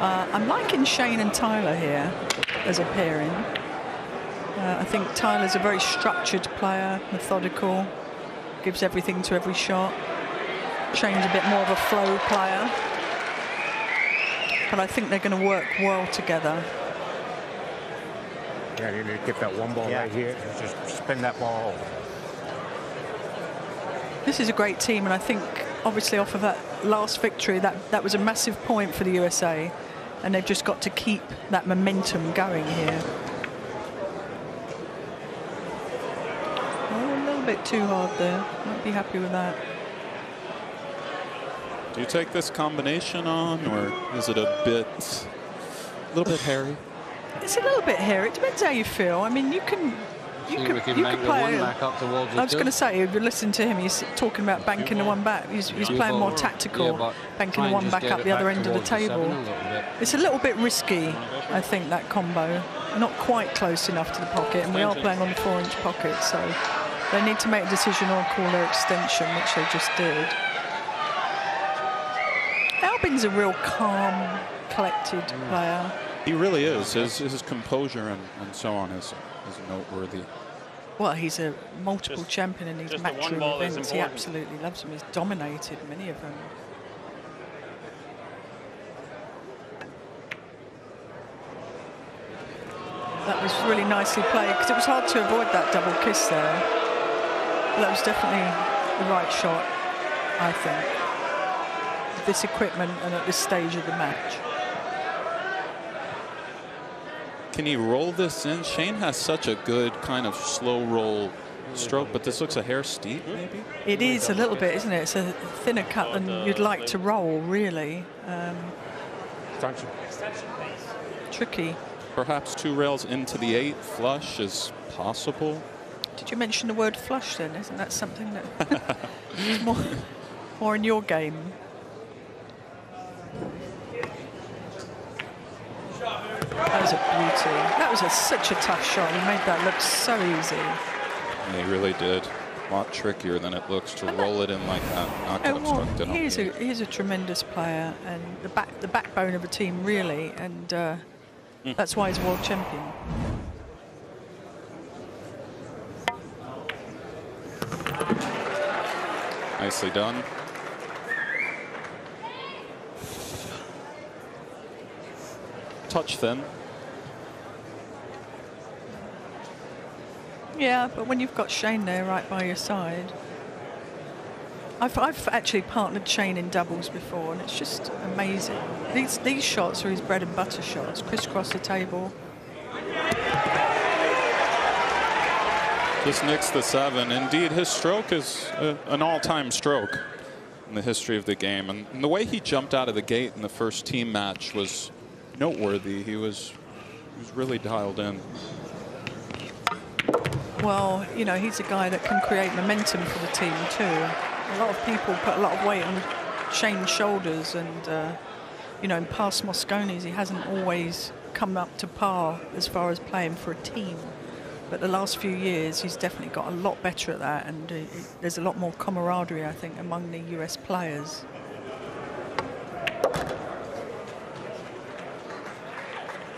Uh, I'm liking Shane and Tyler here as a pairing. Uh, I think Tyler's a very structured player, methodical, gives everything to every shot. Shane's a bit more of a flow player. But I think they're going to work well together. Yeah, you need to get that one ball Yeah. right here. and Just spin that ball. This is a great team, and I think obviously off of that last victory, that, that was a massive point for the USA, and they've just got to keep that momentum going here. Oh, a little bit too hard there. Might be happy with that. Do you take this combination on, or is it a bit, a little bit hairy? It's a little bit here. It depends how you feel. I mean, you can. You See if could, we can you bank could the play. one back up towards the I was going to say, if you listen to him, he's talking about banking the one back. He's, he's Yeah, playing more tactical, yeah, banking the one back up it the other back end of the towards the seven table. a. It's a little bit risky, I think, that combo. Not quite close enough to the pocket, and we are playing on the four-inch pocket, so they need to make a decision or call their extension, which they just did. Albin's a real calm, collected Mm. player. He really is. His, his composure and, and so on is, is noteworthy. Well, he's a multiple Just- champion in these just the matchroom events. He absolutely loves them. He's dominated many of them. That was really nicely played because it was hard to avoid that double kiss there. But that was definitely the right shot, I think. With this equipment and at this stage of the match. Can he roll this in? Shane has such a good kind of slow roll stroke, but this looks a hair steep, maybe? It is a little bit, isn't it? It's a thinner cut than you'd like to roll, really. Um, tricky. Perhaps two rails into the eight flush is possible. Did you mention the word flush then? Isn't that something that is more, more in your game? That was a beauty. That was a, such a tough shot. He made that look so easy. And he really did. A lot trickier than it looks to roll it in like that, not get Oh, well, obstructed. on he's a he's a tremendous player and the back the backbone of a team really, and uh, that's why he's world champion. Nicely done. Touch them. Yeah, but when you've got Shane there right by your side. I've, I've actually partnered Shane in doubles before, and it's just amazing. These these shots are his bread and butter shots. Crisscross the table. Just nicks the seven. Indeed, his stroke is uh, an all-time stroke in the history of the game. And, and the way he jumped out of the gate in the first team match was noteworthy. He was, he was really dialed in. Well, you know, he's a guy that can create momentum for the team too. A lot of people put a lot of weight on Shane's shoulders, and uh, you know, in past Mosconis, he hasn't always come up to par as far as playing for a team. But the last few years, he's definitely got a lot better at that, and uh, there's a lot more camaraderie, I think, among the US players.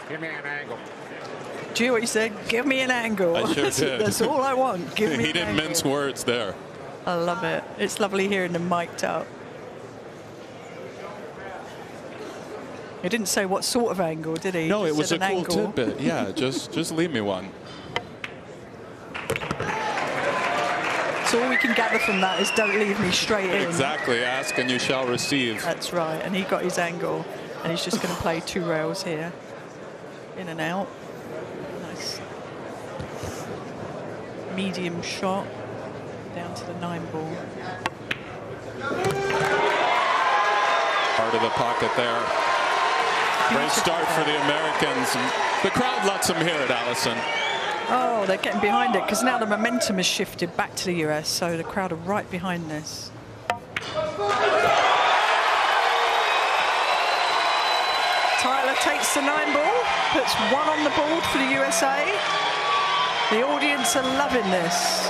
Give me an angle. Do you hear what he said? Give me an angle. I sure that's, did. that's all I want. Give me he an didn't angle. mince words there. I love it. It's lovely hearing them mic'd up. He didn't say what sort of angle, did he? He No, just it was a an cool angle. tidbit. Yeah, just just leave me one. So all we can gather from that is don't leave me straight in. Exactly. Ask and you shall receive. That's right. And he got his angle, and he's just going to play two rails here, in and out. Nice. Medium shot down to the nine ball. Part of the pocket there. Great start for the Americans. The crowd lets them hear it, Allison. Oh, they're getting behind it because now the momentum has shifted back to the US, so the crowd are right behind this. Tyler takes the nine ball, puts one on the board for the USA. The audience are loving this.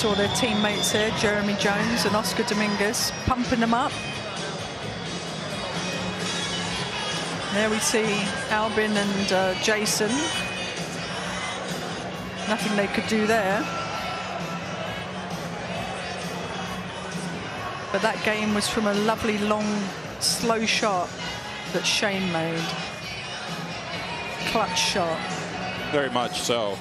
saw their teammates here, Jeremy Jones and Oscar Dominguez, pumping them up. There we see Albin and uh, Jayson. Nothing they could do there. But that game was from a lovely long, slow shot that Shane made. Clutch shot. Very much so.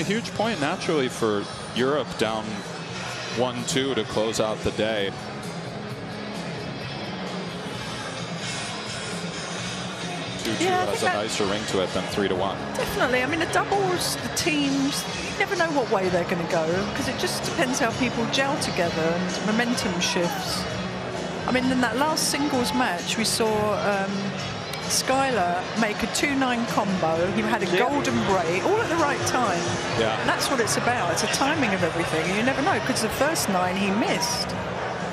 A huge point naturally for Europe down 1-2 to close out the day. Yeah, has a nicer ring to it than three to one. Definitely. I mean, the doubles, the teams, you never know what way they're going to go because it just depends how people gel together and momentum shifts. I mean, in that last singles match, we saw um, Skyler make a 2-9 combo. He had a golden break, all at the right time. Yeah. And that's what it's about. It's a timing of everything. And you never know because the first nine he missed.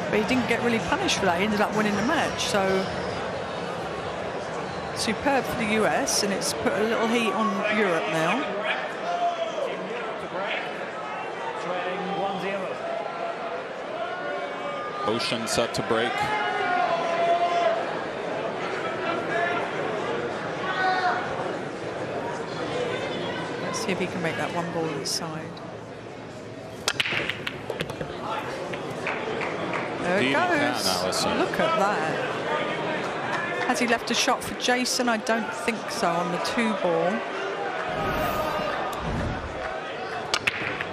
But he didn't get really punished for that. He ended up winning the match. So superb for the US, and it's put a little heat on Europe now. Ouschan set to break. See if he can make that one ball inside. There He it goes. Look at that. Has he left a shot for Jayson? I don't think so on the two ball.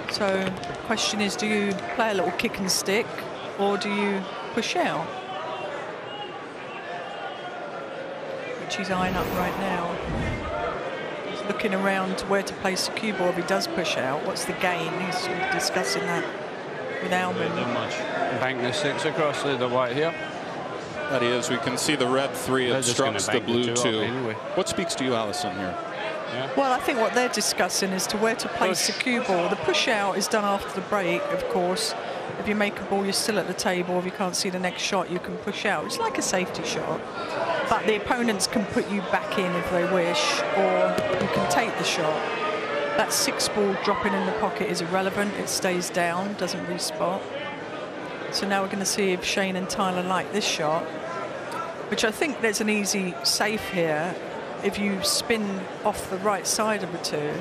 So the question is, do you play a little kick and stick or do you push out? Which he's eyeing up right now. He's looking around where to place the cue ball if he does push out. What's the gain? He's sort of discussing that with Albin. Not much. Bank the six across the, the white here. That he is. We can see the red three They're just obstructs the bank the blue two up two. anyway. What speaks to you, Allison, here? Well, I think what they're discussing is to where to place Push. the cue ball. The push out is done after the break, of course. If you make a ball, you're still at the table. If you can't see the next shot, you can push out. It's like a safety shot. But the opponents can put you back in if they wish, or you can take the shot. That six ball dropping in the pocket is irrelevant. It stays down, doesn't respot. So now we're going to see if Shane and Tyler like this shot, which I think there's an easy safe here. If you spin off the right side of the two,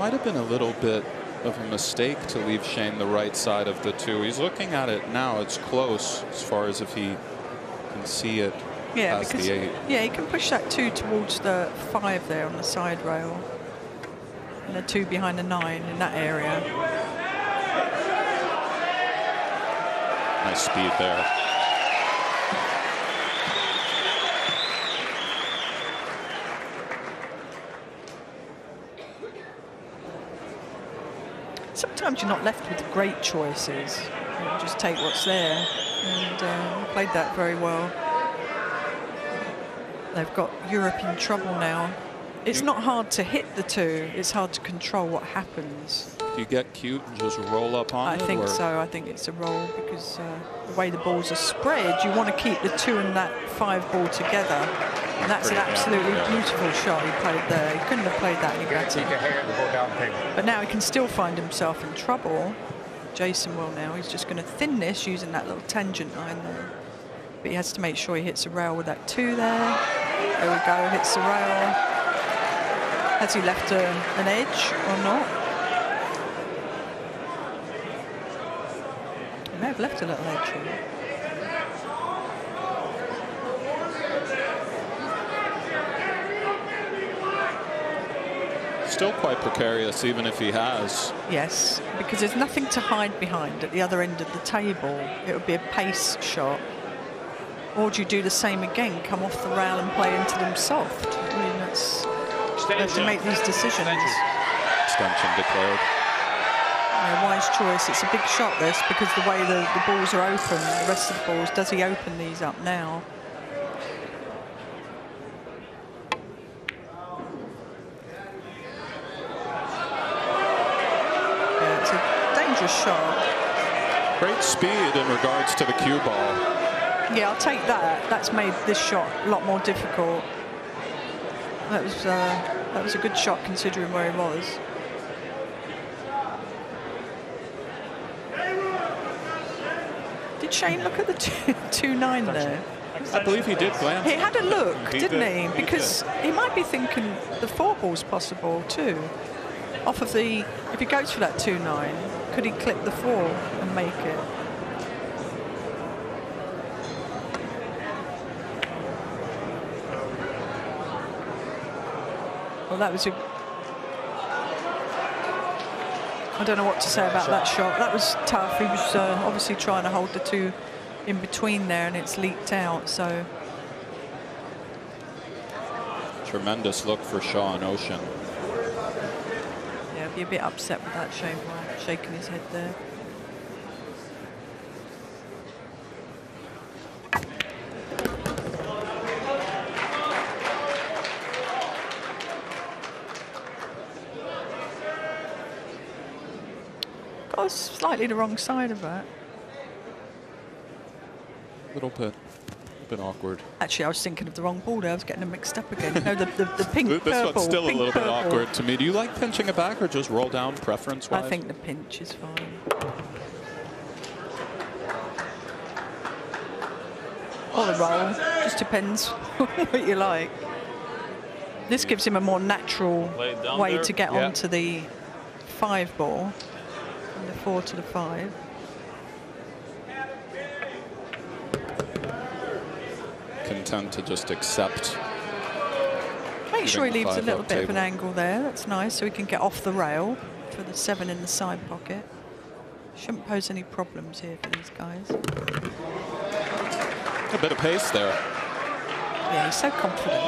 Might have been a little bit of a mistake to leave Shane the right side of the two. He's looking at it now. It's close as far as if he can see it Yeah, past because the eight. yeah, you can push that two towards the five there on the side rail, and the two behind the nine in that area. Nice speed there. Sometimes you're not left with great choices. You just take what's there, and uh, played that very well. They've got Europe in trouble now. It's not hard to hit the two. It's hard to control what happens. Do you get cute and just roll up on I it? think or- so. I think it's a roll because uh, the way the balls are spread, you want to keep the two and that five ball together. And that's an Pretty, yeah, absolutely yeah. beautiful shot he played there. He couldn't have played that any You gotta better. keep your go down table. But now he can still find himself in trouble. Jayson will now. He's just going to thin this using that little tangent line there. But he has to make sure he hits the rail with that two there. There we go, hits the rail. Has he left a, an edge or not? May have left a little edge here. Still quite precarious, even if he has. Yes, because there's nothing to hide behind at the other end of the table. It would be a pace shot. Or do you do the same again, come off the rail and play into them soft? I mean, that's, they have to make these decisions. Extension declared. A wise choice. It's a big shot, this, because the way the, the balls are open, the rest of the balls, does he open these up now? Yeah, it's a shot. Great speed in regards to the cue ball. Yeah, I'll take that. That's made this shot a lot more difficult. That was uh, that was a good shot considering where he was. Did Shane look at the two, two nine there? I believe he did glance. He had a look, He didn't did. he? He Because he might be thinking the four ball's possible too. Off of the, if he goes for that two nine, could he clip the four and make it? Well, that was a. I don't know what to say about that shot. That was tough. He was uh, obviously trying to hold the two in between there, and it's leaked out. So Tremendous look for Shaw and Ouschan. yeah, be a bit upset with that Shane shaking his head there. Got slightly the wrong side of that. Little bit, bit awkward. Actually, I was thinking of the wrong ball there. I was getting them mixed up again. No, the, the, the pink This purple. one's still a pink little bit awkward to me. Do you like pinching it back or just roll down preference-wise? I think the pinch is fine. Or the roll, just depends what you like. This gives him a more natural Lay it down way there. to get Yeah. onto the five ball, from the four to the five. Content to just accept. Make sure he leaves a little bit of an angle there. That's nice, so he can get off the rail for the seven in the side pocket. Shouldn't pose any problems here for these guys. A bit of pace there. Yeah, he's so confident.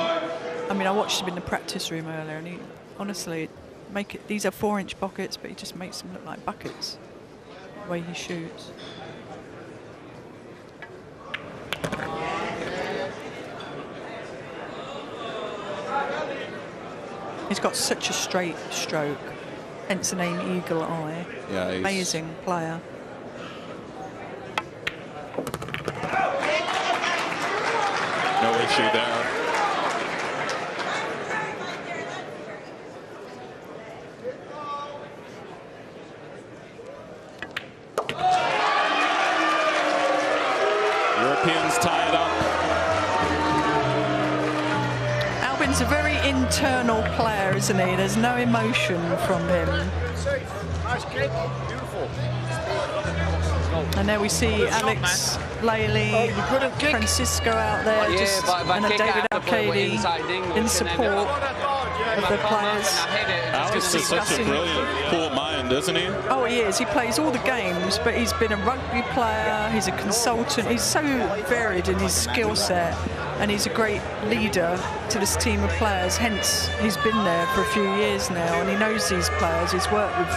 I mean, I watched him in the practice room earlier, and he honestly make it. These are four-inch pockets, but he just makes them look like buckets. The way he shoots. He's got such a straight stroke, hence the name Eagle Eye. Yeah, he's- Amazing player. No issue there. Isn't he? There's no emotion from him. Nice kick. Beautiful. And there we see Alex Laley, Francisco out there, Yeah, just but if I and a kick David out Arcady in and then support of the players. Alex is such a discussing- brilliant, cool mind, isn't he? Oh, he is. He plays all the games, but he's been a rugby player. He's a consultant. He's so varied in his skill set, and he's a great leader to this team of players. Hence, he's been there for a few years now, and he knows these players. He's worked with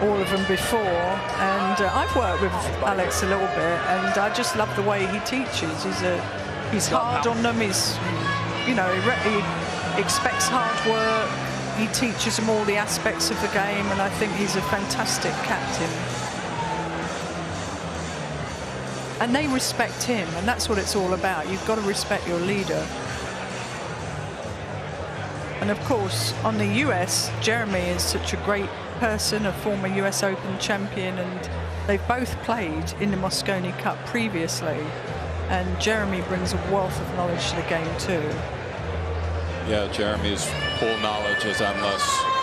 all of them before, and uh, I've worked with Alex a little bit, and I just love the way he teaches. He's a he's hard on them. He's you know he, he expects hard work. He teaches them all the aspects of the game, and I think he's a fantastic captain. And they respect him, and that's what it's all about. You've got to respect your leader. And of course, on the US, Jeremy is such a great person, a former US Open champion, and they've both played in the Mosconi Cup previously. And Jeremy brings a wealth of knowledge to the game too. Yeah, Jeremy's pool knowledge is endless.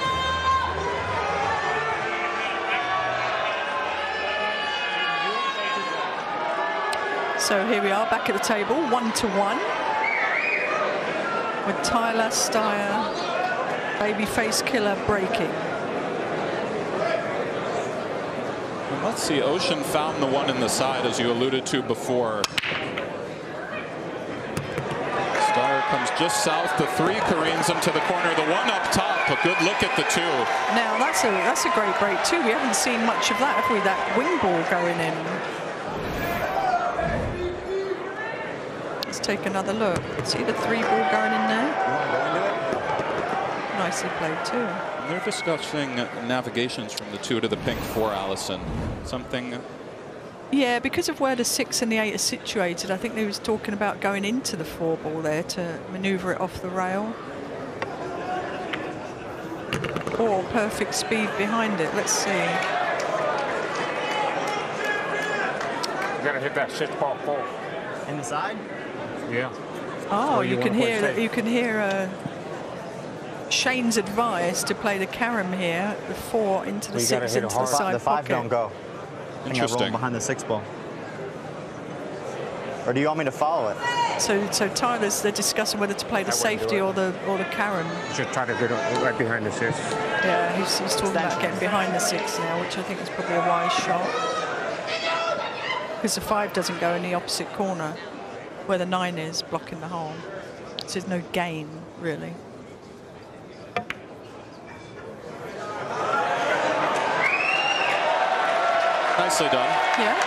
So here we are back at the table, one to one, with Tyler Styer, babyface killer breaking. Let's see, Ouschan found the one in the side, as you alluded to before. Styer comes just south, the three careens him to the corner, the one up top, a good look at the two. Now that's a that's a great break too. We haven't seen much of that, have we? That wing ball going in. Take another look. See the three ball going in there. Nicely played too. And they're discussing navigations from the two to the pink for Allison. Something Yeah, because of where the six and the eight are situated, I think they was talking about going into the four ball there to manoeuvre it off the rail. Or perfect speed behind it. Let's see. You gotta hit that six ball full. In the side? Yeah. Oh, you you, can hear safe. you can hear uh, Shane's advice to play the carom here, the four into the Well, six hit it into the hard. side the five pocket. don't go. I I Interesting. behind the six ball. Or do you want me to follow it? So, so Tyler's they're discussing whether to play the I wouldn't do safety or the or the carom. Should try to get right behind the six. Yeah, he's, he's talking about getting behind the six now, which I think is probably a wise shot. Because the five doesn't go in the opposite corner, where the nine is, blocking the hole. So there's no gain, really. Nicely done. Yeah.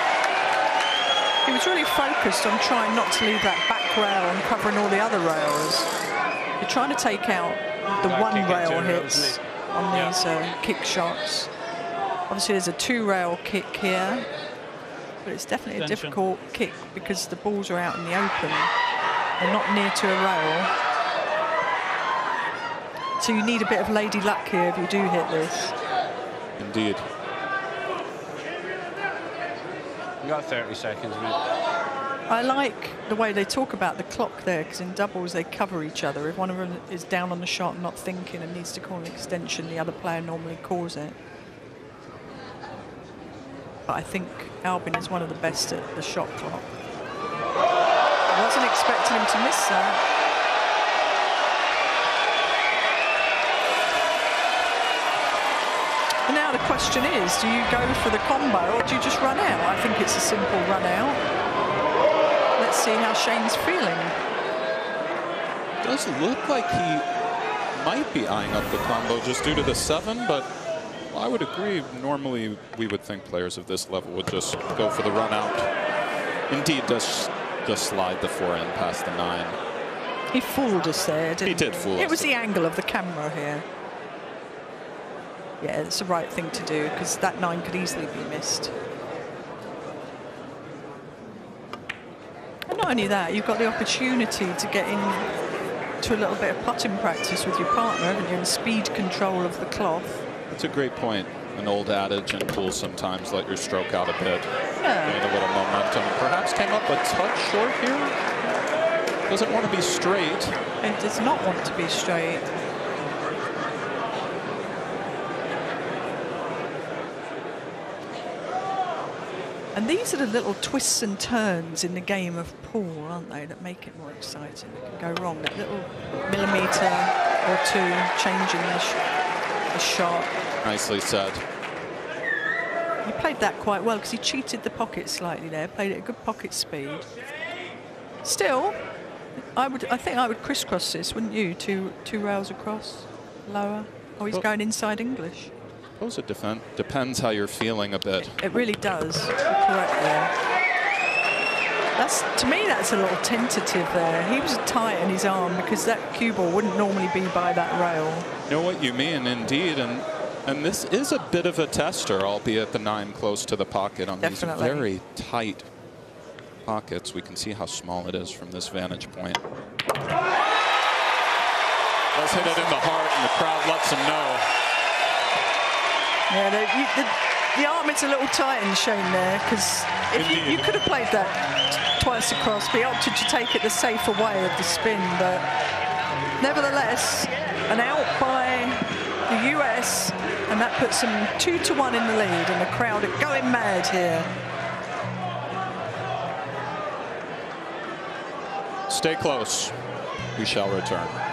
He was really focused on trying not to leave that back rail and covering all the other rails. You're trying to take out the Back one rail rails, hits on Yeah. these uh, kick shots. Obviously, there's a two rail kick here, but it's definitely a difficult kick because the balls are out in the open. They're not near to a rail. So you need a bit of lady luck here if you do hit this. Indeed. You got 30 seconds, mate. I like the way they talk about the clock there because in doubles they cover each other. If one of them is down on the shot and not thinking and needs to call an extension, the other player normally calls it. But I think Albin is one of the best at the shot clock. I wasn't expecting him to miss that. And now the question is, do you go for the combo or do you just run out? I think it's a simple run out. Let's see how Shane's feeling. Does look like he might be eyeing up the combo just due to the seven, but I would agree. Normally, we would think players of this level would just go for the run out. Indeed, does just slide the four in past the nine. He fooled us there, didn't he? did fool It was the angle of the camera here. Yeah, it's the right thing to do because that nine could easily be missed. And not only that, you've got the opportunity to get in to a little bit of putting practice with your partner, haven't you? And speed control of the cloth. That's a great point. An old adage in pool sometimes let your stroke out a bit. Yeah. Gain a little momentum. Perhaps came up a touch short here. Doesn't want to be straight. It does not want to be straight. And these are the little twists and turns in the game of pool, aren't they, that make it more exciting. It can go wrong. That little millimetre or two changing the, sh- the shot. Nicely said. He played that quite well because he cheated the pocket slightly there, played it at good pocket speed. Still, I would, I think I would crisscross this, wouldn't you? Two, two rails across, lower. Oh, he's Well- going inside English. suppose it defen- depends how you're feeling a bit. It really does. You're correct there. That's to me. That's a little tentative there. He was tight in his arm because that cue ball wouldn't normally be by that rail. You know what you mean, indeed, and and this is a bit of a tester, albeit the nine close to the pocket on Definitely. these very tight pockets. We can see how small it is from this vantage point. Let's hit it in the heart, and the crowd lets him know. Yeah, the, you, the, the arm is a little tight in Shane there because if you, you could have played that twice across, but he opted to take it the safer way of the spin. But nevertheless, an out by the US, and that puts them two to one in the lead, and the crowd are going mad here. Stay close. We shall return.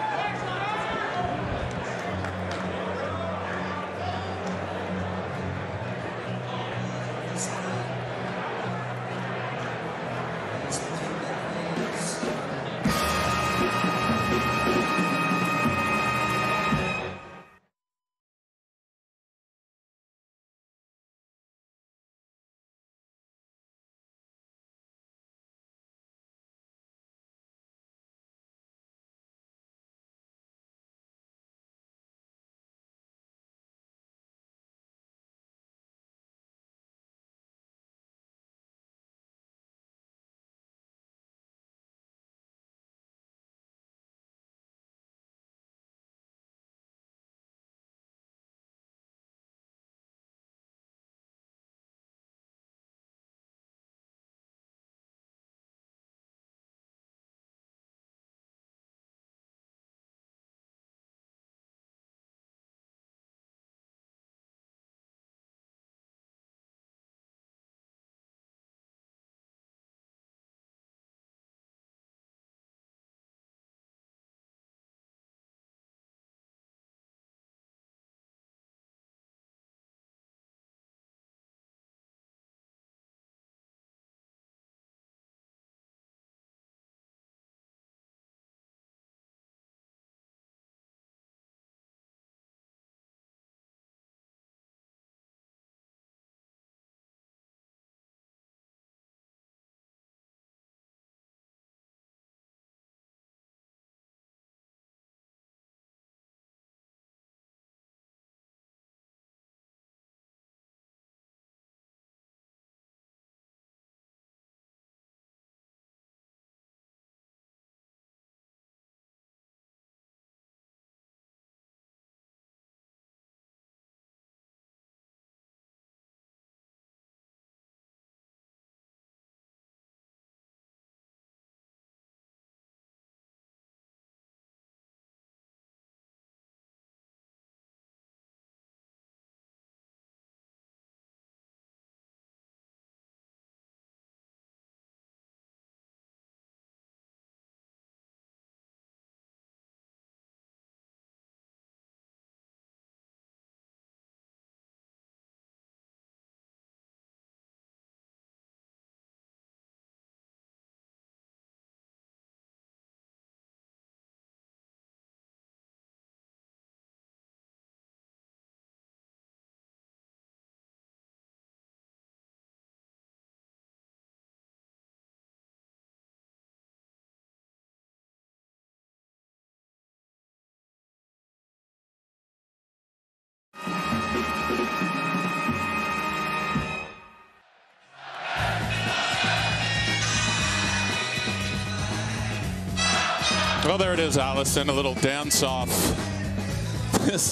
Well, there it is, Allison. A little dance off.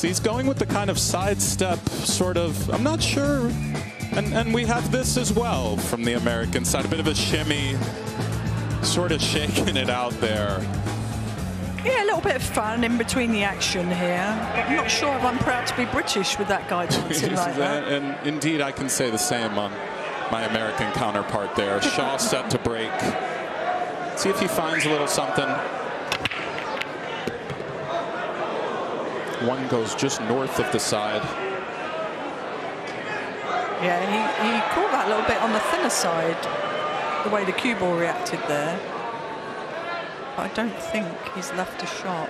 He's going with the kind of sidestep, sort of. I'm not sure. And, and we have this as well from the American side. A bit of a shimmy, sort of shaking it out there. Yeah, a little bit of fun in between the action here. I'm not sure if I'm proud to be British with that guy dancing like that. and indeed, I can say the same on my American counterpart there. Shaw set to break. See if he finds a little something. One goes just north of the side. Yeah, he, he caught that a little bit on the thinner side, the way the cue ball reacted there. But I don't think he's left a shot.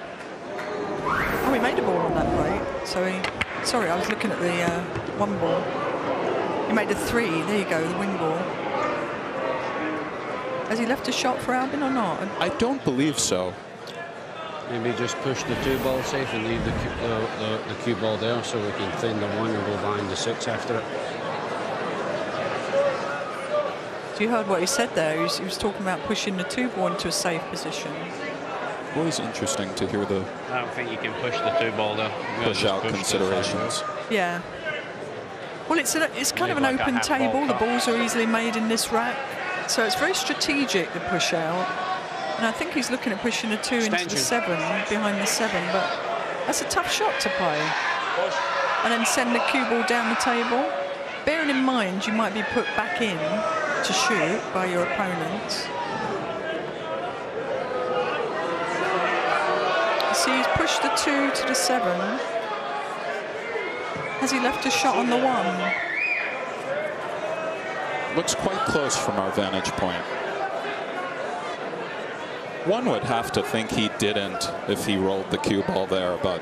Oh, he made a ball on that break. So he, sorry, I was looking at the uh, one ball. He made a three. There you go, the wing ball. Has he left a shot for Albin or not? I don't believe so. Maybe just push the two ball safe and leave the, the, the, the cue ball there so we can find the one and go behind the six after it. So you heard what he said there. He was, he was talking about pushing the two ball into a safe position. Always interesting to hear the I don't think you can push the two ball there. Push out push considerations. Yeah. Well, it's a, it's kind of an like open half ball table. The balls are easily made in this rack, so it's very strategic the push out. And I think he's looking at pushing a two into the seven behind the seven, but that's a tough shot to play. And then send the cue ball down the table. Bearing in mind you might be put back in to shoot by your opponents. See, he's pushed the two to the seven. Has he left a shot on the one? Looks quite close from our vantage point. One would have to think he didn't if he rolled the cue ball there, but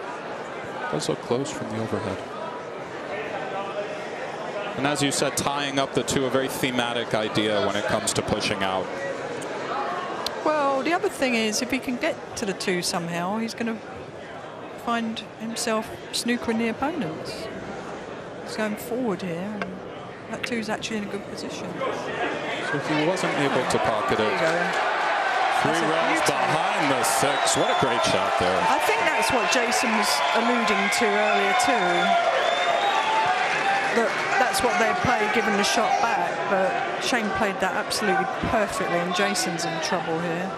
look close from the overhead. And as you said, tying up the two, a very thematic idea when it comes to pushing out. Well, the other thing is, if he can get to the two somehow, he's going to find himself snookering the opponents. He's going forward here, and that two's actually in a good position. So if he wasn't able to pocket it. Three That's a rails behind the six. What a great shot there. I think that's what Jayson was alluding to earlier too. That that's what they play, given the shot back. But Shane played that absolutely perfectly, and Jayson's in trouble here.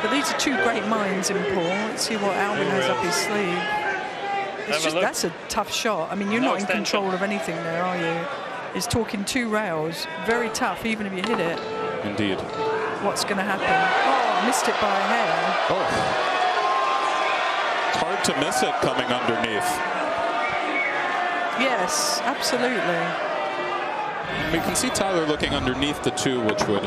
But these are two great minds in pool. Let's see what Albin has up his sleeve. It's Have a just, that's a tough shot. I mean, you're No not in extension. control of anything there, are you? He's talking two rails, very tough. Even if you hit it, Indeed. What's going to happen? Oh, missed it by a hair. Oh. It's hard to miss it coming underneath. Yes, absolutely. We can see Tyler looking underneath the two, which would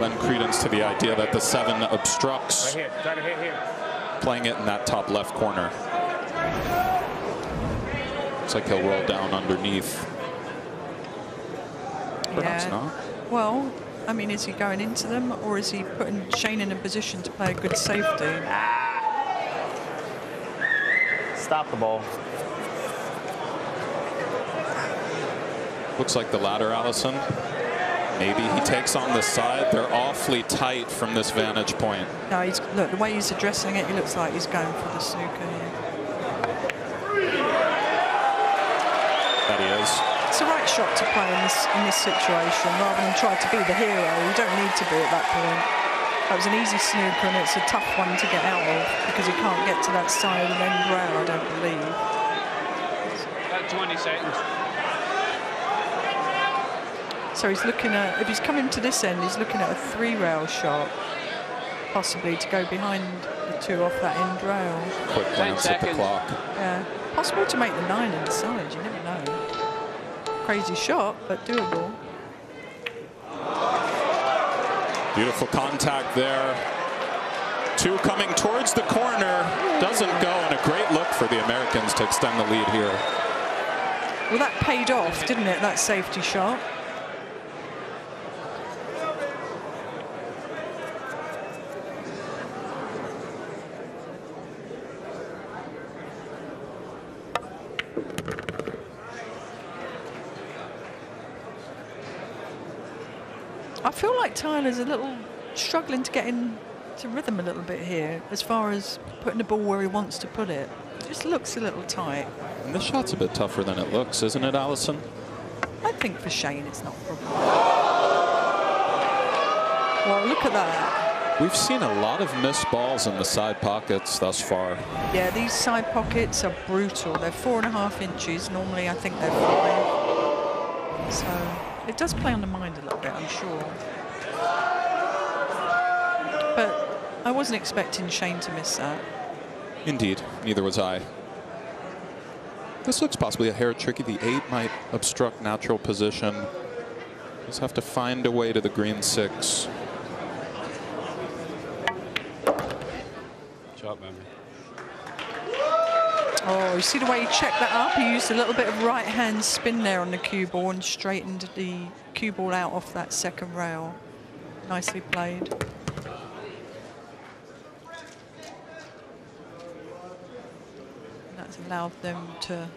lend credence to the idea that the seven Right obstructs here. Try to hit here. playing it in that top left corner. Looks like he'll roll down underneath. Perhaps Yeah. not. Well, I mean, is he going into them or is he putting Shane in a position to play a good safety? Stop the ball. Looks like the latter, Allison. Maybe he takes on the side. They're awfully tight from this vantage point. No, he's look the way he's addressing it. He looks like he's going for the snooker here. That he is. It's the right shot to play in this in this situation, rather than try to be the hero. You don't need to be at that point. That was an easy snooker, and it's a tough one to get out of because he can't get to that side of end rail. I don't believe. About 20 seconds. So he's looking at, if he's coming to this end, he's looking at a three rail shot, possibly to go behind the two off that end rail. Quick glance at the clock. Yeah, possible to make the nine inside, you never know. Crazy shot, but doable. Beautiful contact there. Two coming towards the corner. Doesn't go, and a great look for the Americans to extend the lead here. Well, that paid off, didn't it, that safety shot? I feel like Tyler's a little struggling to get in to rhythm a little bit here as far as putting the ball where he wants to put it. It just looks a little tight. And this shot's a bit tougher than it looks, isn't it, Allison? I think for Shane it's not a problem. Well, look at that. We've seen a lot of missed balls in the side pockets thus far. Yeah, these side pockets are brutal. They're four and a half inches. Normally, I think they're five. So it does play on the mind a little bit, I'm sure. But I wasn't expecting Shane to miss that. Indeed, neither was I. This looks possibly a hair tricky. The eight might obstruct natural position. Just have to find a way to the green six. Shot memory. Oh, you see the way he checked that up? He used a little bit of right hand spin there on the cue ball and straightened the cue ball out off that second rail. Nicely played. That's allowed them to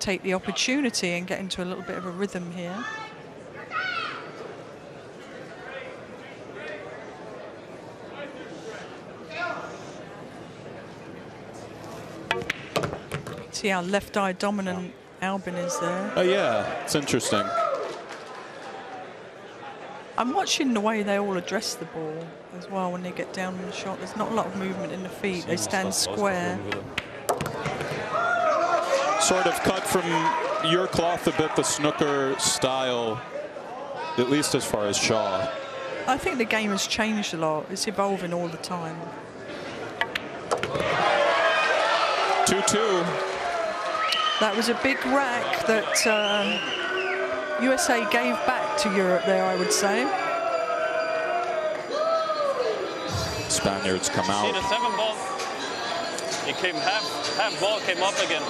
take the opportunity and get into a little bit of a rhythm here. See how left eye dominant Albin is there. Oh yeah, it's interesting. I'm watching the way they all address the ball as well when they get down on the shot. There's not a lot of movement in the feet. They stand square. Sort of cut from your cloth a bit, the snooker style, at least as far as Shaw. I think the game has changed a lot. It's evolving all the time. 2-2. That was a big rack that uh, USA gave back to Europe there, I would say. Spaniards come See out. the seven ball? It came half, half ball came up again.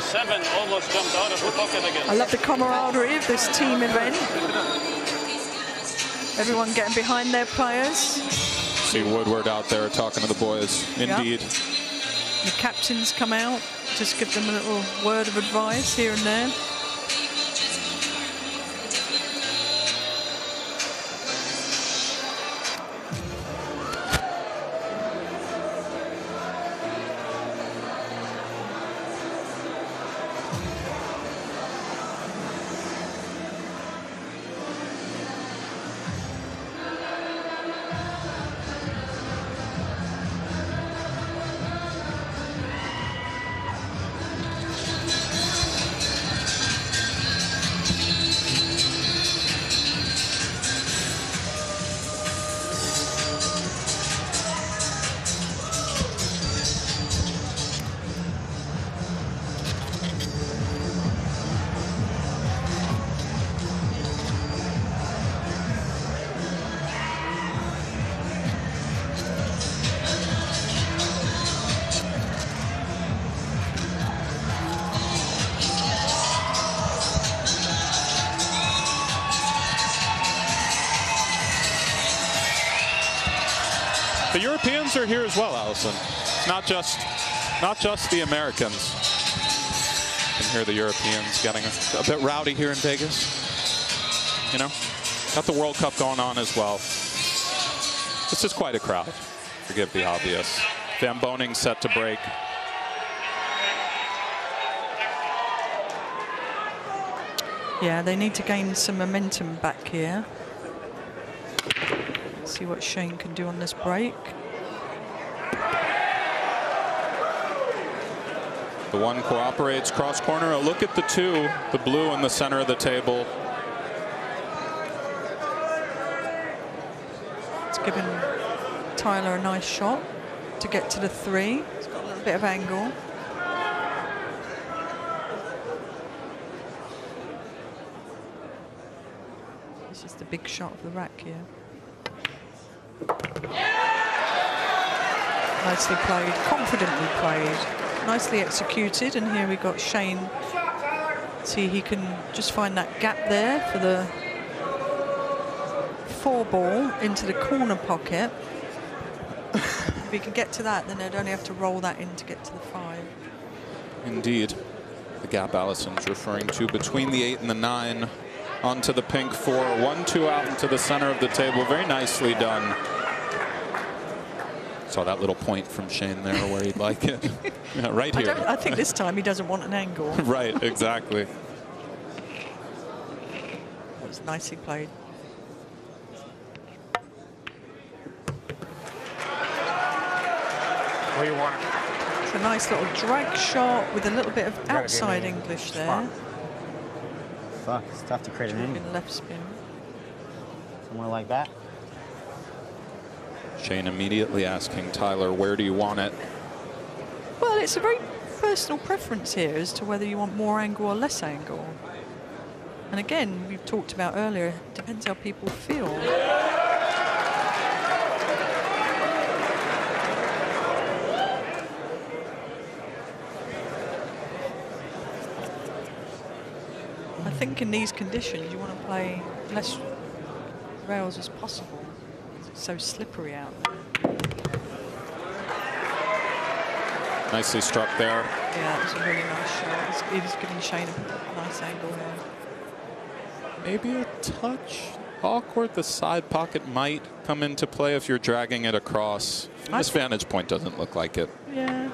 Seven almost jumped out of the pocket again. I love the camaraderie of this team event. Everyone getting behind their players. See Woodward out there talking to the boys. Indeed. The captains come out, just give them a little word of advice here and there. Allison. It's not just not just the Americans. You can hear the Europeans getting a, a bit rowdy here in Vegas. You know, got the World Cup going on as well. This is quite a crowd. Forgive the obvious. Van Boening set to break. Yeah, they need to gain some momentum back here. See what Shane can do on this break. The one cooperates cross corner. A look at the two, the blue in the center of the table. It's given Tyler a nice shot to get to the three. It's got a little bit of angle. It's just a big shot of the rack here. Nicely played, confidently played, nicely executed, and here we got Shane. See, he can just find that gap there for the four ball into the corner pocket. if he can get to that, then they'd only have to roll that in to get to the five. Indeed. The gap Allison's referring to between the eight and the nine onto the pink four. One, two out into the center of the table. Very nicely done Saw that little point from Shane there where he'd like it. yeah, right here. don't, I think this time he doesn't want an angle. right, exactly. That was nicely played. Where you want it? It's a nice little drag shot with a little bit of outside me a English there. Fuck, it's tough to create an angle. Left spin. Somewhere like that. Shane immediately asking Tyler, where do you want it? Well, it's a very personal preference here as to whether you want more angle or less angle. And again, we've talked about earlier, depends how people feel. I think in these conditions, you want to play less rails as possible. It's so slippery out there. Nicely struck there. Yeah, that was a really nice shot. It's, it is giving Shane a nice angle here. Maybe a touch awkward. The side pocket might come into play if you're dragging it across. From this vantage point doesn't look like it. Yeah, you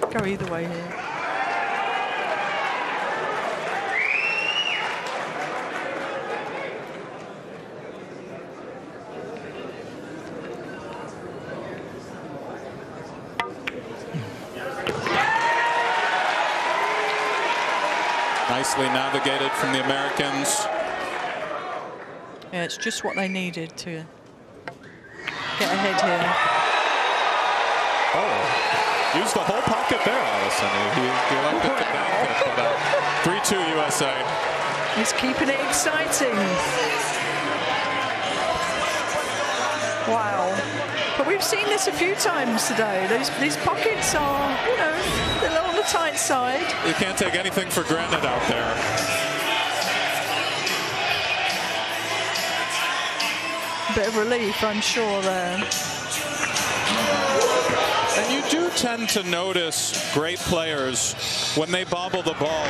could go either way here. Nicely navigated from the Americans. Yeah, it's just what they needed to get ahead here. Oh, used the whole pocket there, Allison. He, he elected to bank it, but, uh, 3-2 USA. He's keeping it exciting. Wow. But we've seen this a few times today. These, these pockets are, you know, a little on the tight side. You can't take anything for granted out there. Bit of relief, I'm sure, there. And you do tend to notice great players when they bobble the ball.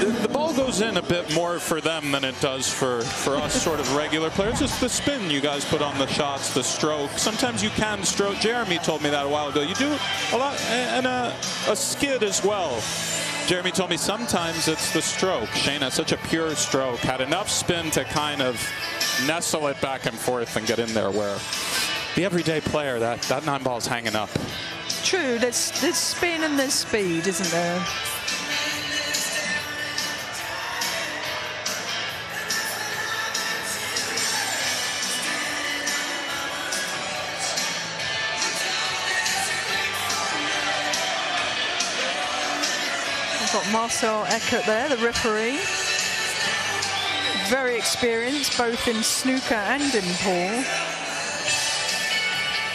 The, the ball goes in a bit more for them than it does for, for us sort of regular players. Just the spin you guys put on the shots, the stroke. Sometimes you can stroke. Jeremy told me that a while ago. You do a lot, and a, a skid as well. Jeremy told me sometimes it's the stroke. Shane has such a pure stroke, had enough spin to kind of nestle it back and forth and get in there where the everyday player, that, that nine ball's hanging up. True, there's, there's spin and there's speed, isn't there? Marcel Eckert there, the referee. Very experienced, both in snooker and in pool.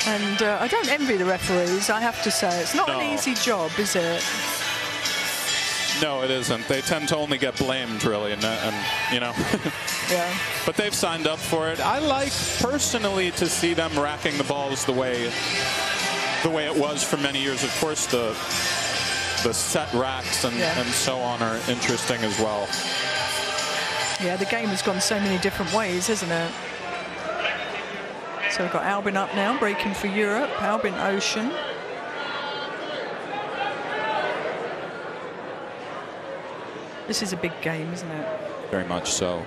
And uh, I don't envy the referees, I have to say. It's not No. an easy job, is it? No, it isn't. They tend to only get blamed, really, and, and you know. Yeah. but they've signed up for it. I like personally to see them racking the balls the way the way it was for many years. Of course, the the set racks and, Yeah. and so on are interesting as well. Yeah, the game has gone so many different ways, hasn't it? So we've got Albin up now, breaking for Europe. Albin Ouschan. This is a big game, isn't it? Very much so.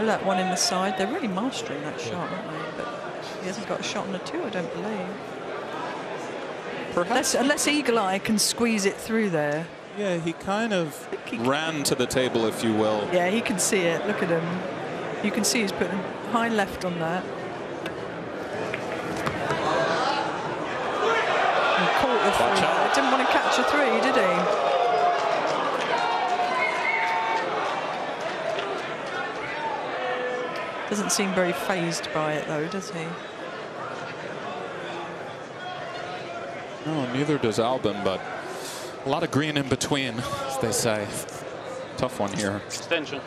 Go, that one in the side. They're really mastering that shot, aren't they? But he hasn't got a shot on the two, I don't believe. Perhaps. Unless, unless uh, Eagle Eye can squeeze it through there. Yeah, he kind of he ran to the table, if you will. Yeah, he can see it. Look at him. You can see he's putting high left on that. He caught the three. Didn't want to catch a three, did he? Doesn't seem very phased by it though, does he? No, neither does Albin, but a lot of green in between, as they say. Tough one here. Extension.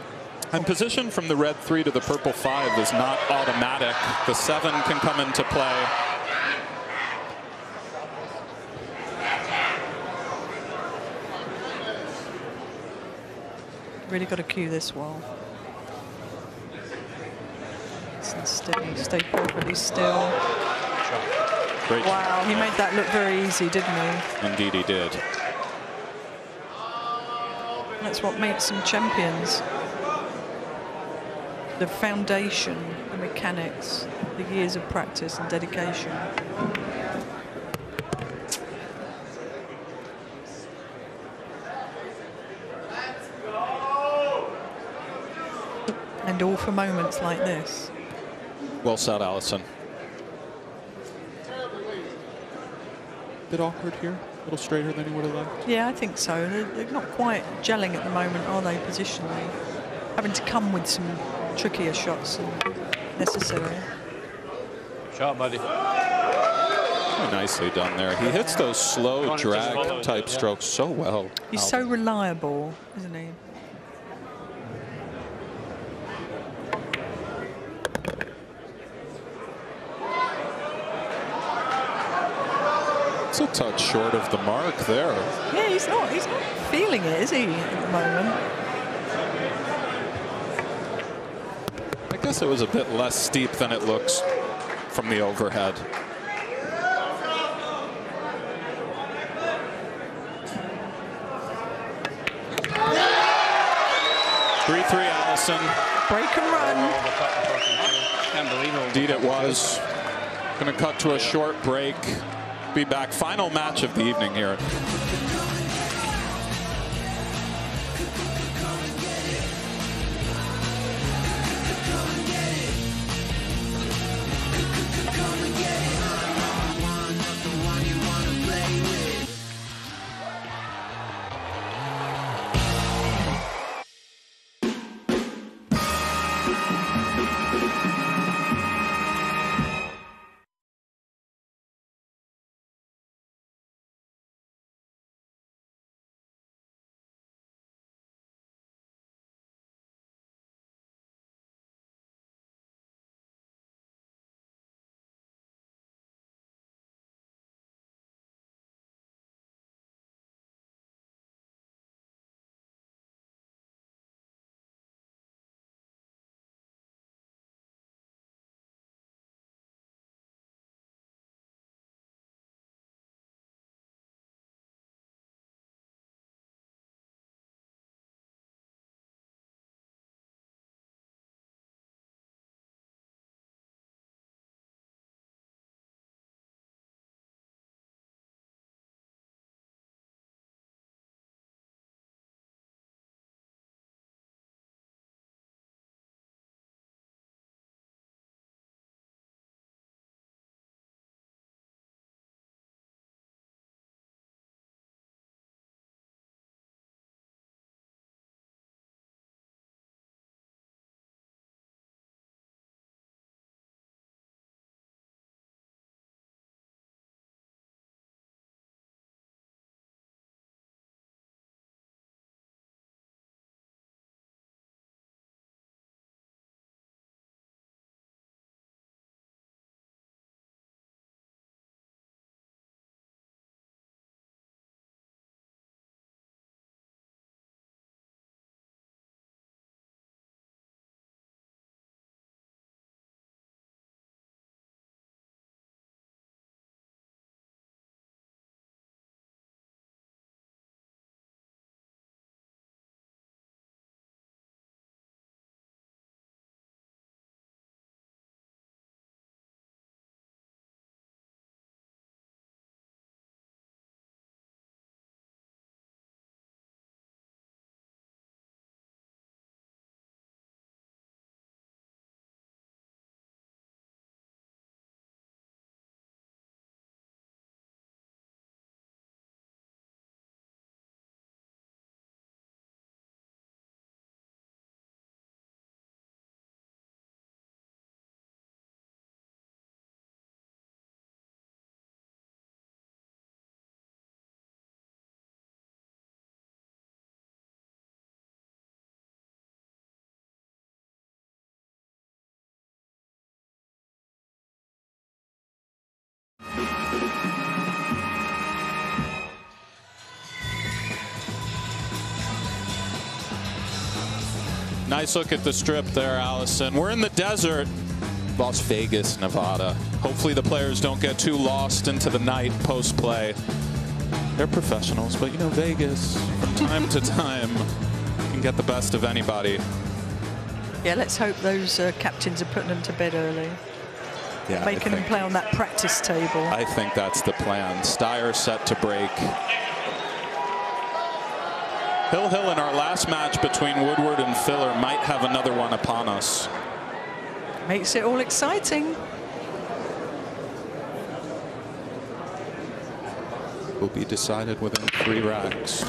And position from the red three to the purple five is not automatic. The seven can come into play. Really got to cue this well. Listen still, stay perfectly still. Great. Wow, he made that look very easy, didn't he? Indeed, he did. That's what makes them champions. The foundation, the mechanics, the years of practice and dedication. And all for moments like this. Well said, Allison. Bit awkward here. A little straighter than he would have liked. Yeah, I think so. They're, they're not quite gelling at the moment, are they, positionally? Having to come with some trickier shots than necessary. Shot, buddy. Very nicely done there. He hits those slow Wanted to follow drag type strokes so well. He's so reliable, isn't he? It's a touch short of the mark there. Yeah, he's not. He's not feeling it, is he, at the moment? I guess it was a bit less steep than it looks from the overhead. Three three Allison. Break and run. Can't believe it. Indeed, it was. Going to cut to a short break. Be back. Final match of the evening here. Nice look at the strip there, Allison. We're in the desert, Las Vegas, Nevada. Hopefully the players don't get too lost into the night post-play. They're professionals, but you know Vegas, from time to time, can get the best of anybody. Yeah, let's hope those uh, captains are putting them to bed early, Yeah, making them play on that practice table. I think that's the plan. Styer set to break. Hill Hill in our last match between Woodward and Filler might have another one upon us. Makes it all exciting. Will be decided within three racks.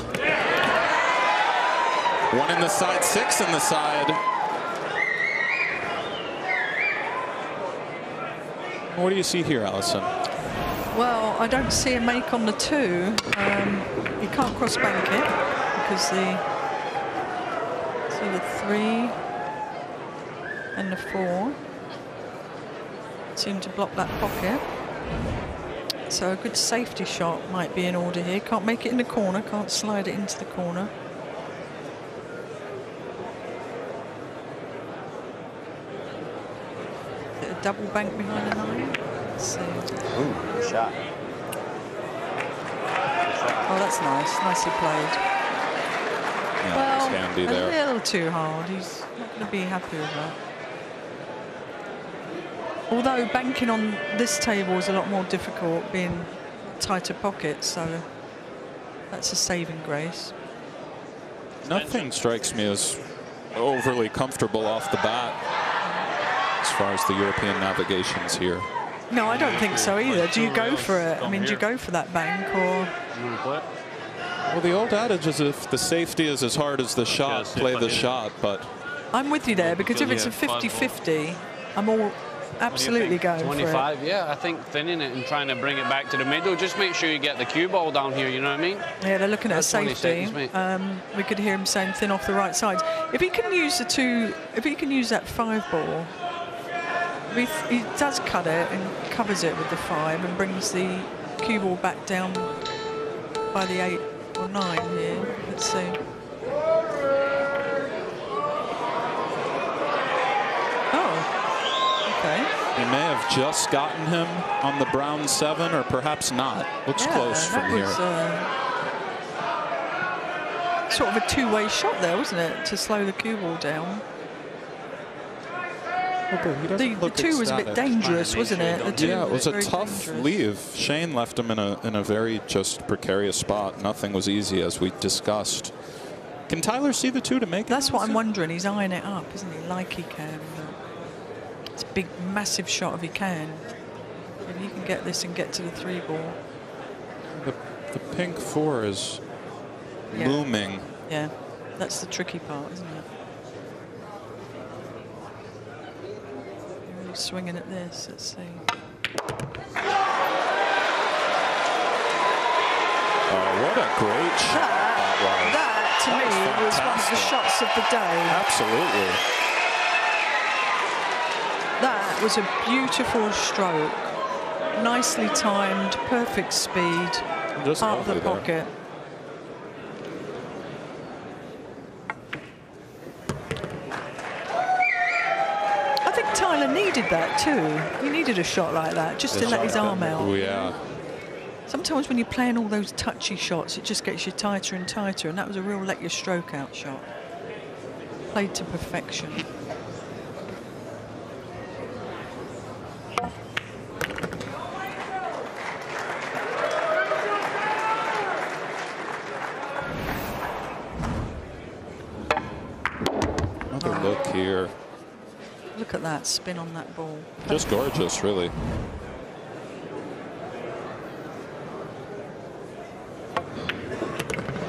One in the side, six in the side. What do you see here, Allison? Well, I don't see a make on the two. Um, you can't cross bank it because the see the three and the four seem to block that pocket. So a good safety shot might be in order here. Can't make it in the corner, can't slide it into the corner. A double bank behind the nine? Let's. Ooh, good shot. Oh, that's nice. Nicely played. Yeah, Well, it's handy a little too hard. He's not going to be happy with that. Although banking on this table is a lot more difficult, being tighter pockets, so that's a saving grace. Nothing strikes me as overly comfortable off the bat as far as the European navigations here. No, I don't think so either. Do you go for it? I mean, do you go for that bank or? You want to play? Well, the old adage is if the safety is as hard as the shot, Yeah, play the shot. But I'm with you there because if it's a 50-50, I'm all absolutely going for it. 25, yeah. I think thinning it and trying to bring it back to the middle. Just make sure you get the cue ball down here, you know what I mean? Yeah, they're looking at a That's 20 safety. seconds. Um, we could hear him saying thin off the right side. If he can use the two, if he can use that five ball, he, he does cut it and covers it with the five and brings the cue ball back down by the eight or nine here. Let's see. Oh, okay. he may have just gotten him on the brown seven, or perhaps not. Looks Yeah, close from was, here. uh, sort of a two-way shot there, wasn't it, to slow the cue ball down? The, the two was a bit dangerous, wasn't it? The two Yeah, it was a tough dangerous. leave. Shane left him in a in a very just precarious spot. Nothing was easy, as we discussed. Can Tyler see the two to make it? That's what I'm wondering. He's eyeing it up, isn't he? Like he can. It's a big, massive shot if he can. If he can get this and get to the three ball. The, the pink four is Yeah. looming. Yeah, that's the tricky part, isn't it? Swinging at this. Let's see. Oh, what a great shot that was. That, to That me, was was one of the shots of the day. Absolutely. That was a beautiful stroke. Nicely timed, perfect speed, Just out of the there. pocket. I think Tyler needed that too. He needed a shot like that just to let his arm out. Oh, yeah. Sometimes when you're playing all those touchy shots, it just gets you tighter and tighter, and that was a real let your stroke out shot. Played to perfection. Another look here. Look at that spin on that ball. Just gorgeous, really.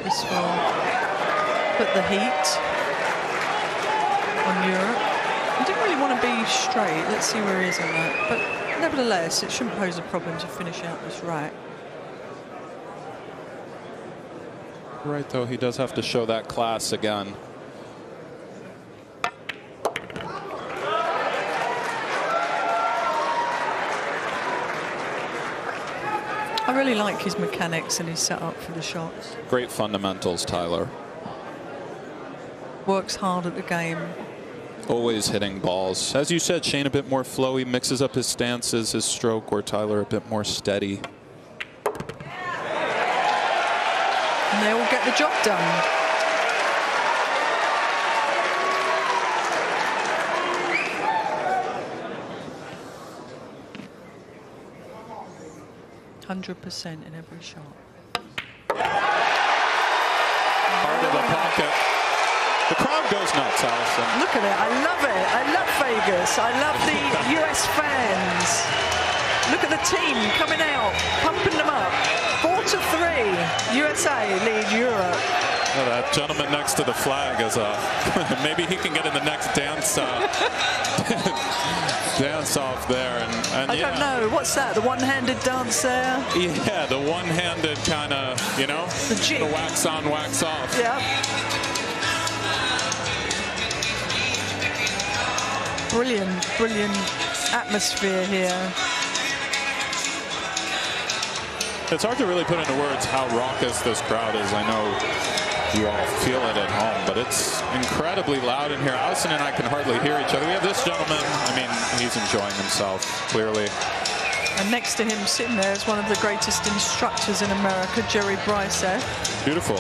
This will put the heat on Europe. He didn't really want to be straight. Let's see where he is on that. But nevertheless, it shouldn't pose a problem to finish out this rack. Right, though, he does have to show that class again. Really like his mechanics and his setup for the shots. Great fundamentals, Tyler. Works hard at the game. Always hitting balls. As you said, Shane a bit more flowy, mixes up his stances, his stroke, or Tyler a bit more steady. And they all get the job done. Hundred percent in every shot. Heart of the pocket. The crowd goes nuts, Allison. Look at it. I love it. I love Vegas. I love the US fans. Look at the team coming out, pumping them up. Four to three. USA lead Europe. Oh, that gentleman next to the flag is uh, maybe he can get in the next dance uh, dance off there. And, and I don't know. What's that? The one-handed dance there? Yeah, the one-handed kind of, you know, The jig. the wax on, wax off. Yeah. Brilliant, brilliant atmosphere here. It's hard to really put into words how raucous this crowd is. I know you all feel it at home, but it's incredibly loud in here. Allison and I can hardly hear each other. We have this gentleman. I mean, he's enjoying himself, clearly. And next to him, sitting there, is one of the greatest instructors in America, Jerry Briesath. Eh? Beautiful.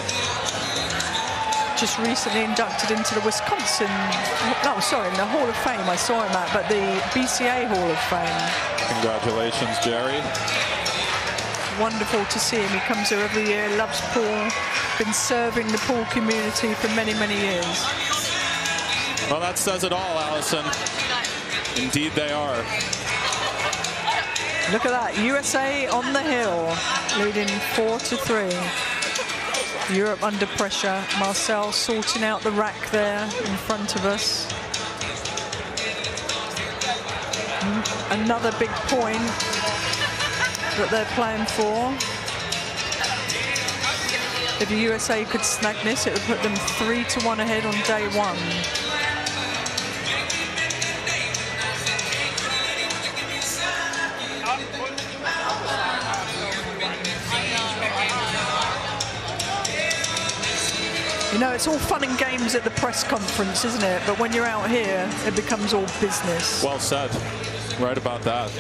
Just recently inducted into the Wisconsin, no, sorry, in the Hall of Fame. I saw him at, but the BCA Hall of Fame. Congratulations, Jerry. Wonderful to see him. He comes here every year, loves pool, been serving the pool community for many, many years. Well, that says it all, Allison. Indeed, they are. Look at that, USA on the hill, leading four to three. Europe under pressure. Marcel sorting out the rack there in front of us. Another big point that they're playing for. If the USA could snag this, it would put them three to one ahead on day one. You know, it's all fun and games at the press conference, isn't it? But when you're out here, it becomes all business. Well said. Right about that.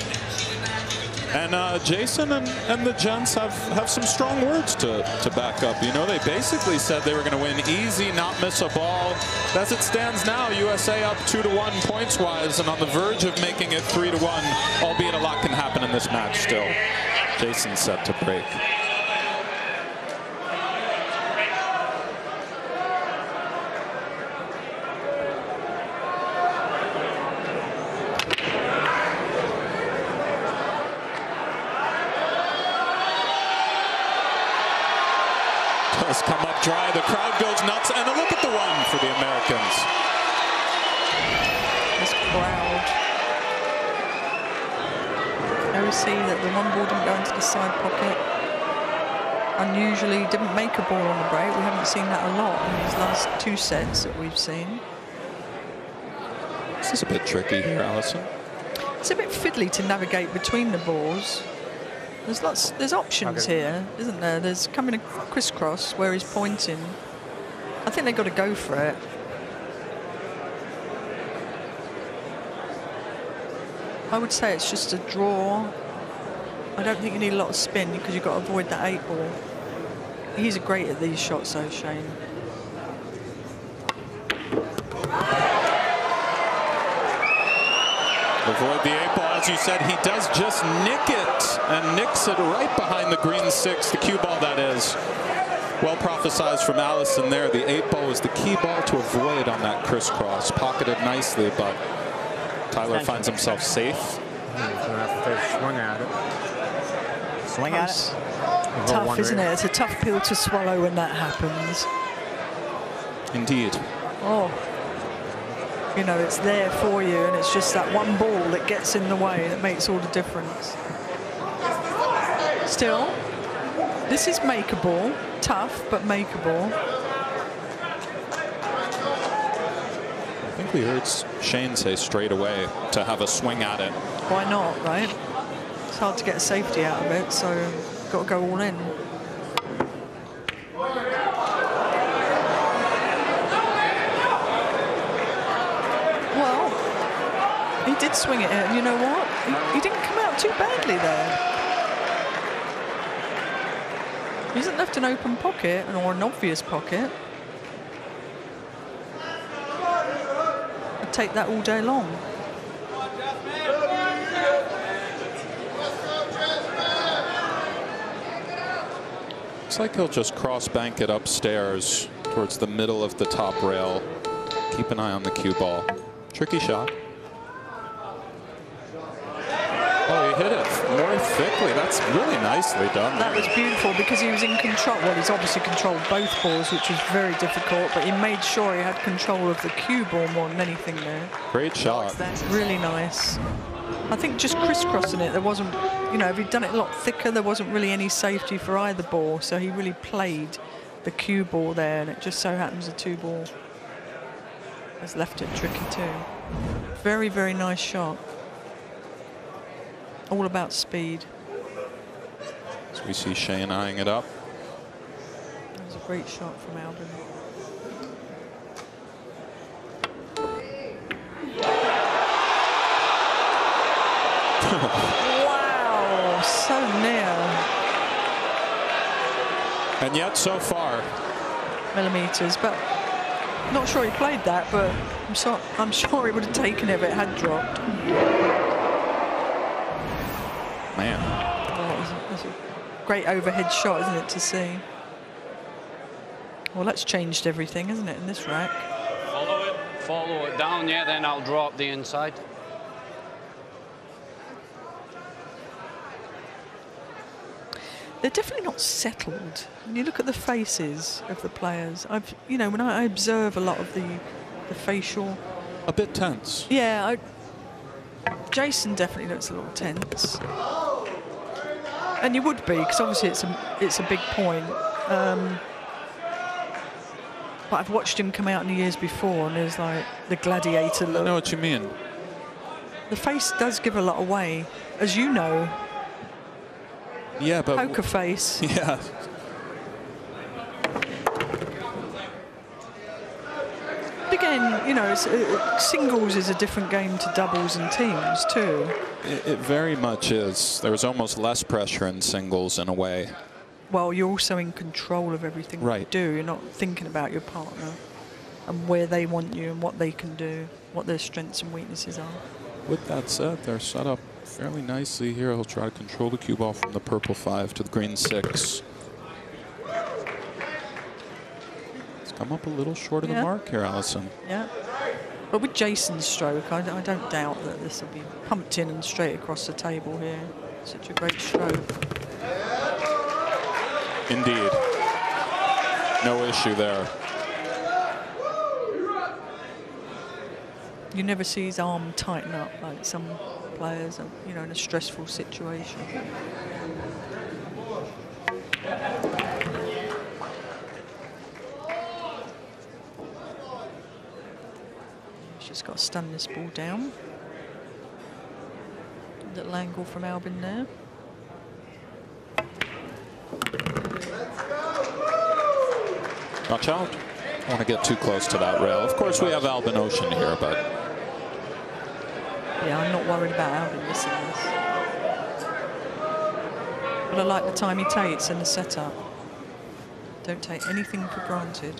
And uh, Jayson and, and the gents have, have some strong words to, to back up. You know, they basically said they were going to win easy, not miss a ball. As it stands now, USA up two to one points wise, and on the verge of making it three to one. Albeit a lot can happen in this match still. Jayson set to break. Does come up dry. The crowd goes nuts, and a look at the one for the This crowd. Now we see that the one ball didn't go into the side pocket. Unusually didn't make a ball on the break. We haven't seen that a lot in these last two sets that we've seen. This is a bit tricky here, Allison. It's a bit fiddly to navigate between the balls. There's lots, there's options Okay. here, isn't there? There's coming a crisscross where he's pointing. I think they've got to go for it. I would say it's just a draw. I don't think you need a lot of spin because you've got to avoid that eight ball. He's great at these shots, though, Shane. Avoid the eight ball. As you said, he does just nick it and nicks it right behind the green six, the cue ball that is. Well prophesized from Allison there. The eight ball is the key ball to avoid on that crisscross. Pocketed nicely, but Tyler finds himself safe. He's gonna have to take a swing at it. Swing at it. Tough, one isn't it? It's a tough pill to swallow when that happens. Indeed. Oh, you know, it's there for you, and it's just that one ball that gets in the way that makes all the difference. Still, this is makeable. Tough, but makeable. We heard Shane say straight away to have a swing at it. Why not, right? It's hard to get safety out of it, so got to go all in. Well, he did swing it, and you know what? He, he didn't come out too badly there. He hasn't left an open pocket or an obvious pocket. Take that all day long. Looks like he'll just cross bank it upstairs towards the middle of the top rail. Keep an eye on the cue ball. Tricky shot. Oh, he hit it more thickly. That's really nicely done. That was beautiful because he was in control. Well, he's obviously controlled both balls, which was very difficult, but he made sure he had control of the cue ball more than anything there. Great shot. That's really nice. I think just crisscrossing it, there wasn't, you know, if he'd done it a lot thicker, there wasn't really any safety for either ball. So he really played the cue ball there, and it just so happens the two ball has left it tricky too. Very, very nice shot. All about speed. So we see Shane eyeing it up. That was a great shot from Albin. wow, so near. And yet, so far, millimeters, but not sure he played that, but I'm, so, I'm sure he would have taken it if it had dropped. Man, Oh, that's a, that's a great overhead shot, isn't it, to see? Well, that's changed everything, isn't it, in this rack? Follow it. Follow it down, yeah, then I'll drop the inside. They're definitely not settled. When you look at the faces of the players, I've, you know, when I I observe a lot of the, the facial a bit tense. Yeah, I, Jayson definitely looks a little tense, and you would be because obviously it's a it's a big point. Um, but I've watched him come out in the years before, and there's like the gladiator I look. know what you mean. The face does give a lot away, as you know. Yeah, but Poker face. yeah, But again, you know, it's, uh, singles is a different game to doubles and teams too. it, it very much is. There's almost less pressure in singles in a way. Well, you're also in control of everything Right. you do. You're not thinking about your partner and where they want you and what they can do, what their strengths and weaknesses are. With that said, they're set up fairly nicely here. He'll try to control the cue ball from the purple five to the green six. It's come up a little short of the mark here, Allison. Yeah. But with Jayson's stroke, I, I don't doubt that this will be pumped in and straight across the table here. Such a great stroke. Indeed. No issue there. You never see his arm tighten up like some players, are, you know, in a stressful situation. He's just got to stun this ball down. Little angle from Albin there. Watch out. Don't want to get too close to that rail. Of course, we have Albin Ouschan here, but Yeah, I'm not worried about Albin missing this. But I like the time he takes and the setup. Don't take anything for granted.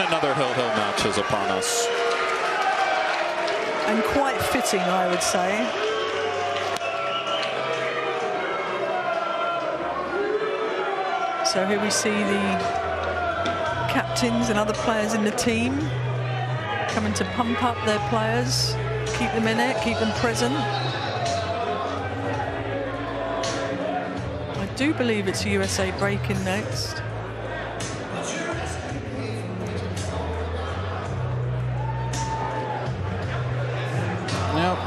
and another Hill Hill match is upon us. And quite fitting, I would say. So here we see the captains and other players in the team coming to pump up their players, keep them in it, keep them present. I do believe it's USA break-in next.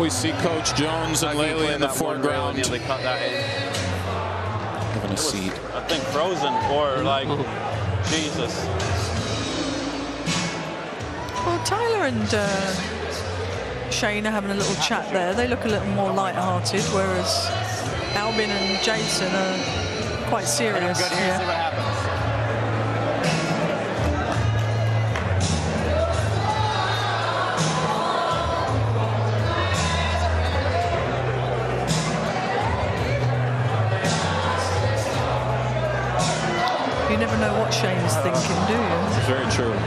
We see Coach Jones and Laley in the foreground Nearly cut that in. having a seat. I think frozen or like Jesus. Well, Tyler and uh, Shane are having a little chat there. They look a little more light-hearted, whereas Albin and Jayson are quite serious. Shane's thinking, do you? Very true.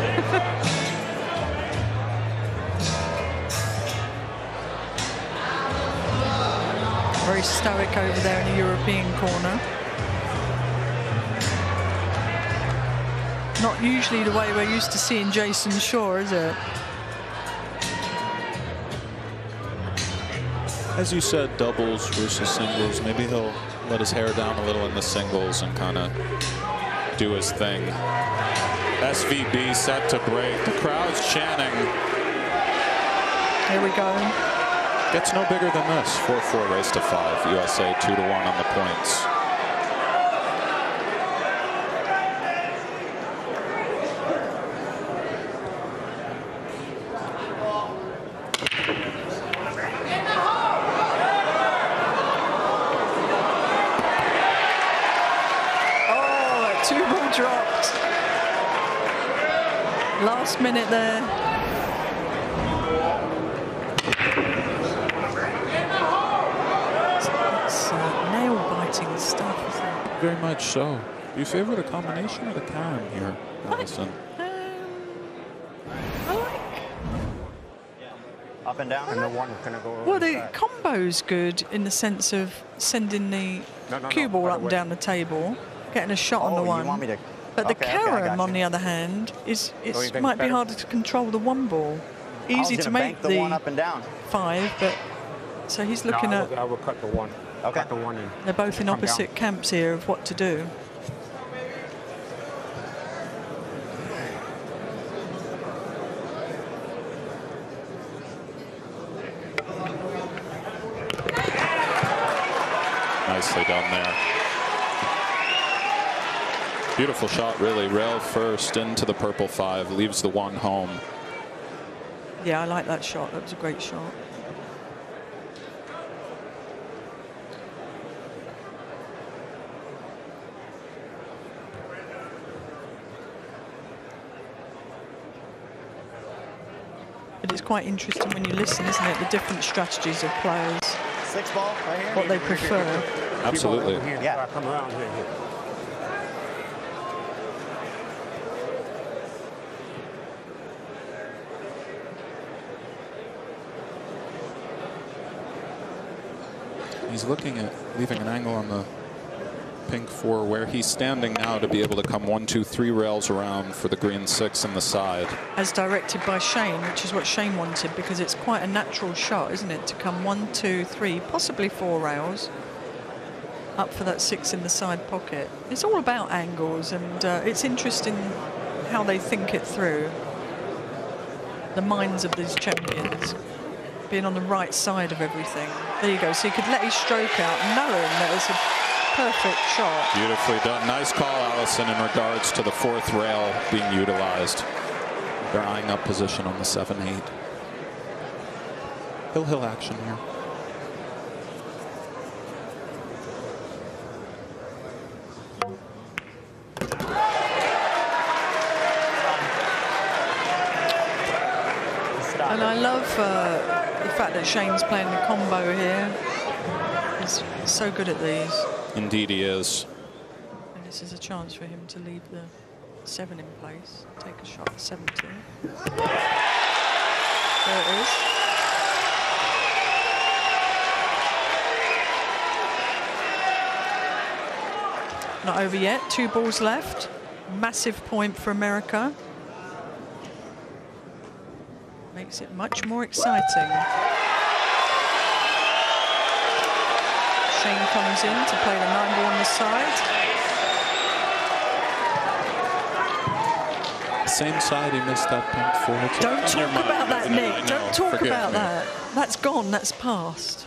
Very stoic over there in the European corner. Not usually the way we're used to seeing Jayson Shaw, is it? As you said, doubles versus singles. Maybe he'll let his hair down a little in the singles and kind of do his thing. SVB set to break. The crowd's chanting. Here we go. Gets no bigger than this. 4-4 race to 5. USA 2 to 1 on the points. Oh, that two ball dropped. Last minute there. It's uh, nail biting stuff, isn't it? Very much so. Do you favor a combination or the carom here, Allison? Um, I like. Up and down, and the one going to go Well, the the side. combo's good in the sense of sending the No, no, no, cue ball other up and down the table, getting a shot on Oh, the you one. want me to- But the Okay, okay, I carom, got on the other hand, is it think might it's be harder to control the one ball. Easy to make bank the, one up and down. five, but so he's No, looking I at. will, I will cut the one. Okay. Cut the one in. They're both in Come down. opposite camps here of what to do. Nicely done there. Beautiful shot, really. Rail first into the purple five, leaves the one home. Yeah, I like that shot. That was a great shot. Quite interesting when you listen, isn't it? The different strategies of players, Six ball right here. what they prefer. Absolutely. Keep on over. Yeah. Come around here. here. He's looking at leaving an angle on the pink four where he's standing now to be able to come one, two, three rails around for the green six in the side. As directed by Shane, which is what Shane wanted, because it's quite a natural shot, isn't it? To come one, two, three, possibly four rails up for that six in the side pocket. It's all about angles, and uh, it's interesting how they think it through. The minds of these champions being on the right side of everything. There you go. So he could let his stroke out, knowing that it's a perfect shot. Beautifully done. Nice call, Allison, in regards to the fourth rail being utilized. They're eyeing up position on the 7 8. Hill Hill action here. And. I love uh, the fact that Shane's playing the combo here. He's so good at these. Indeed, he is. And this is a chance for him to leave the seven in place, take a shot at 17. There it is. Not over yet, two balls left. Massive point for America. Makes it much more exciting. Shane comes in to play the nine ball on the side. Same side he missed that pink. It's Don't on talk about that, isn't it? I Nick. know. Don't talk about me. that. That's gone. That's past.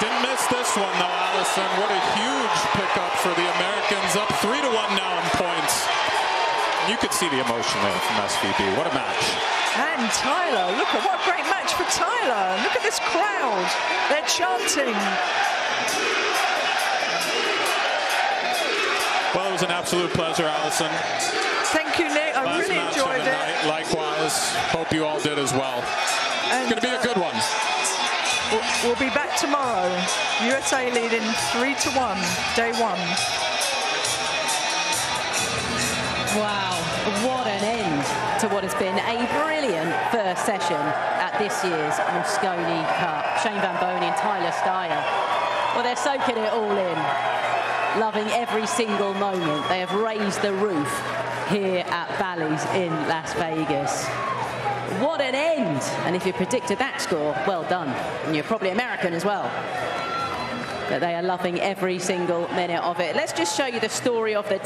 Didn't miss this one though, Allison. What a huge pickup for the Americans. Up three to one now. You could see the emotion there from SVB. What a match. And Tyler, look at what a great match for Tyler. Look at this crowd. They're chanting. Well, it was an absolute pleasure, Allison. Thank you, Nick. I Last really enjoyed it. night. Likewise. Hope you all did as well. It's going to be a uh, good one. We'll, we'll be back tomorrow. USA leading three to one, day one. To what has been a brilliant first session at this year's Mosconi Cup. Shane Van Boening and Tyler Styer. Well, they're soaking it all in, loving every single moment. They have raised the roof here at Bally's in Las Vegas. What an end! And if you predicted that score, well done. And you're probably American as well. But they are loving every single minute of it. Let's just show you the story of the day.